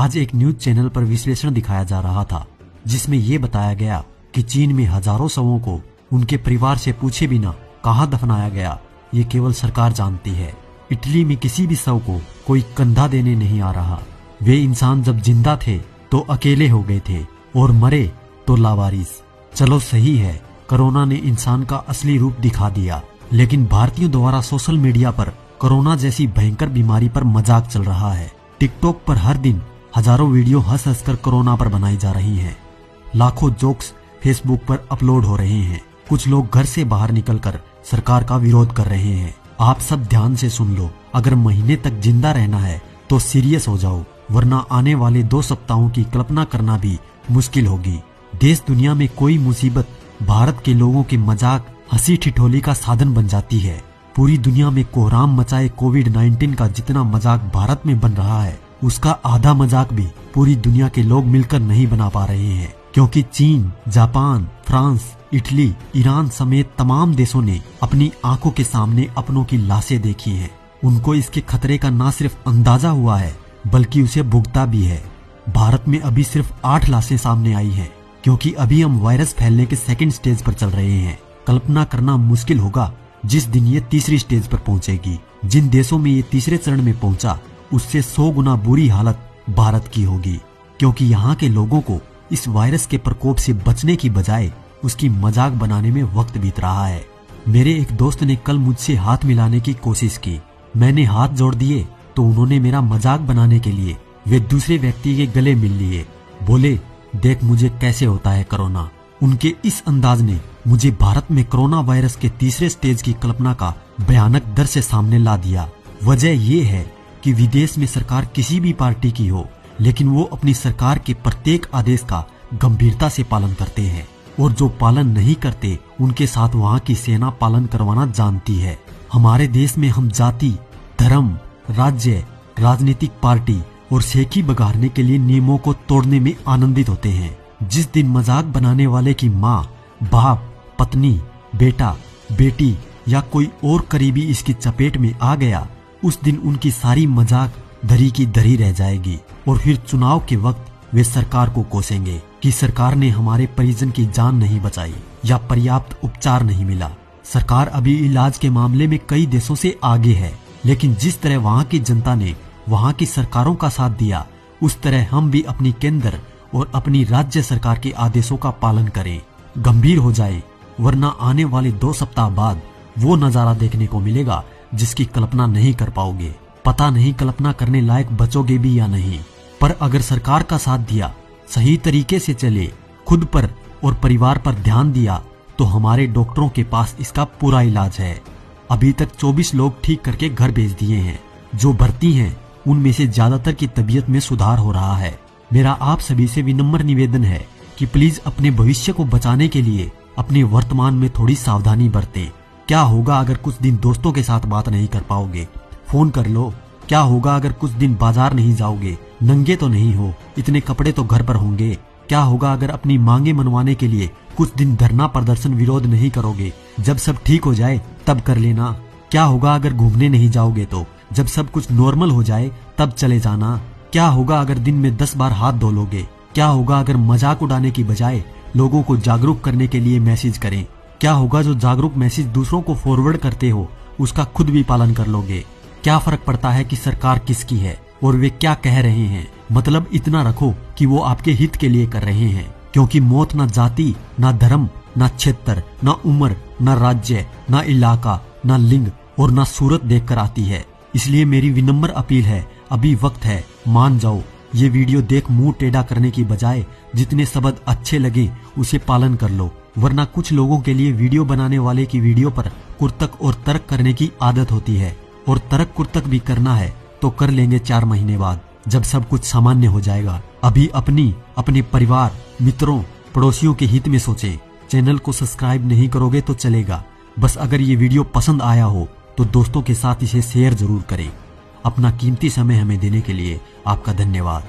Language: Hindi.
आज एक न्यूज़ चैनल पर विश्लेषण दिखाया जा रहा था, जिसमें ये बताया गया कि चीन में हज़ारों शवों को उनके परिवार से पूछे बिना कहाँ दफनाया गया, ये केवल सरकार जानती है। इटली में किसी भी शव को कोई कंधा देने नहीं आ रहा। वे इंसान जब ज़िंदा थे तो अकेले हो गए थे, और मरे तो लावारिस। चलो सही है, कोरोना ने इंसान का असली रूप दिखा दिया, लेकिन भारतीयों द्वारा सोशल मीडिया पर कोरोना जैसी भयंकर बीमारी पर मज़ाक चल रहा है। टिकटॉक पर हर दिन हज़ारों वीडियो हंस हंस कर कोरोना पर बनाई जा रही हैं। लाखों जोक्स फेसबुक पर अपलोड हो रहे हैं। कुछ लोग घर से बाहर निकलकर सरकार का विरोध कर रहे हैं। आप सब ध्यान से सुन लो। अगर महीने तक ज़िंदा रहना है तो सीरियस हो जाओ, वरना आने वाले दो सप्ताहों की कल्पना करना भी मुश्किल होगी। देश दुनिया में कोई मुसीबत भारत के लोगों के मज़ाक, हँसी ठिठोली का साधन बन जाती है। पूरी दुनिया में कोहराम मचाए कोविड 19 का जितना मज़ाक भारत में बन रहा है उसका आधा मज़ाक भी पूरी दुनिया के लोग मिलकर नहीं बना पा रहे हैं क्योंकि चीन जापान फ्रांस इटली ईरान समेत तमाम देशों ने अपनी आँखों के सामने अपनों की लाशें देखी हैं। उनको इसके खतरे का न सिर्फ़ अंदाज़ा हुआ है बल्कि उसे भुगता भी है भारत में अभी सिर्फ़ आठ लाशें सामने आई हैं, क्योंकि अभी हम वायरस फैलने के सेकेंड स्टेज पर चल रहे हैं कल्पना करना मुश्किल होगा जिस दिन ये तीसरी स्टेज पर पहुंचेगी जिन देशों में ये तीसरे चरण में पहुँचा उससे सौ गुना बुरी हालत भारत की होगी, क्योंकि यहाँ के लोगों को इस वायरस के प्रकोप से बचने की बजाय उसकी मज़ाक बनाने में वक्त बीत रहा है। मेरे एक दोस्त ने कल मुझसे हाथ मिलाने की कोशिश की। मैंने हाथ जोड़ दिए तो उन्होंने मेरा मज़ाक बनाने के लिए वे दूसरे व्यक्ति के गले मिल लिए। बोले, देख मुझे कैसे होता है कोरोना। उनके इस अंदाज ने मुझे भारत में कोरोना वायरस के तीसरे स्टेज की कल्पना का भयानक दर से सामने ला दिया। वजह ये है कि विदेश में सरकार किसी भी पार्टी की हो, लेकिन वो अपनी सरकार के प्रत्येक आदेश का गंभीरता से पालन करते हैं। और जो पालन नहीं करते, उनके साथ वहाँ की सेना पालन करवाना जानती है। हमारे देश में हम जाति, धर्म, राज्य, राजनीतिक पार्टी और सेकी बगाड़ने के लिए नियमों को तोड़ने में आनंदित होते हैं। जिस दिन मज़ाक बनाने वाले की माँ, बाप, पत्नी, बेटा, बेटी या कोई और करीबी इसकी चपेट में आ गया उस दिन उनकी सारी मज़ाक धरी की धरी रह जाएगी और फिर चुनाव के वक्त वे सरकार को कोसेंगे कि सरकार ने हमारे परिजन की जान नहीं बचाई या पर्याप्त उपचार नहीं मिला। सरकार अभी इलाज के मामले में कई देशों से आगे है, लेकिन जिस तरह वहाँ की जनता ने वहाँ की सरकारों का साथ दिया, उस तरह हम भी अपनी केंद्र और अपनी राज्य सरकार के आदेशों का पालन करें। गंभीर हो जाए, वरना आने वाले दो सप्ताह बाद वो नज़ारा देखने को मिलेगा जिसकी कल्पना नहीं कर पाओगे। पता नहीं कल्पना करने लायक बचोगे भी या नहीं। पर अगर सरकार का साथ दिया, सही तरीके से चले, खुद पर और परिवार पर ध्यान दिया तो हमारे डॉक्टरों के पास इसका पूरा इलाज है। अभी तक 24 लोग ठीक करके घर भेज दिए हैं। जो भर्ती हैं, उनमें से ज़्यादातर की तबीयत में सुधार हो रहा है। मेरा आप सभी से विनम्र निवेदन है कि प्लीज़ अपने भविष्य को बचाने के लिए अपने वर्तमान में थोड़ी सावधानी बरतें। क्या होगा अगर कुछ दिन दोस्तों के साथ बात नहीं कर पाओगे? फ़ोन कर लो। क्या होगा अगर कुछ दिन बाज़ार नहीं जाओगे? नंगे तो नहीं हो, इतने कपड़े तो घर पर होंगे। क्या होगा अगर अपनी मांगे मनवाने के लिए कुछ दिन धरना प्रदर्शन विरोध नहीं करोगे? जब सब ठीक हो जाए, तब कर लेना। क्या होगा अगर घूमने नहीं जाओगे तो? जब सब कुछ नॉर्मल हो जाए, तब चले जाना। क्या होगा अगर दिन में दस बार हाथ धो लोगे? क्या होगा अगर मज़ाक उड़ाने की बजाय लोगों को जागरूक करने के लिए मैसेज करें? क्या होगा जो जागरूक मैसेज दूसरों को फॉरवर्ड करते हो? उसका खुद भी पालन कर लोगे। क्या फ़र्क पड़ता है कि सरकार किसकी है? और वे क्या कह रहे हैं? मतलब इतना रखो कि वो आपके हित के लिए कर रहे हैं। क्योंकि मौत न जाति, न धर्म, न क्षेत्र, न उम्र, न राज्य, न इलाका, न लिंग और न सूरत देख कर आती है। इसलिए मेरी विनम्र अपील है, अभी वक्त है, मान जाओ। ये वीडियो देख मुँह टेढ़ा करने की बजाय, जितने शब्द अच्छे लगे, उसे पालन कर लो। वरना कुछ लोगों के लिए वीडियो बनाने वाले की वीडियो पर कुर्तक और तर्क करने की आदत होती है। और तर्क कुर्तक भी करना है तो कर लेंगे चार महीने बाद, जब सब कुछ सामान्य हो जाएगा। अभी अपनी, अपने परिवार, मित्रों, पड़ोसियों के हित में सोचे। चैनल को सब्सक्राइब नहीं करोगे तो चलेगा। बस अगर ये वीडियो पसंद आया हो तो दोस्तों के साथ इसे शेयर ज़रूर करें। अपना कीमती समय हमें देने के लिए आपका धन्यवाद।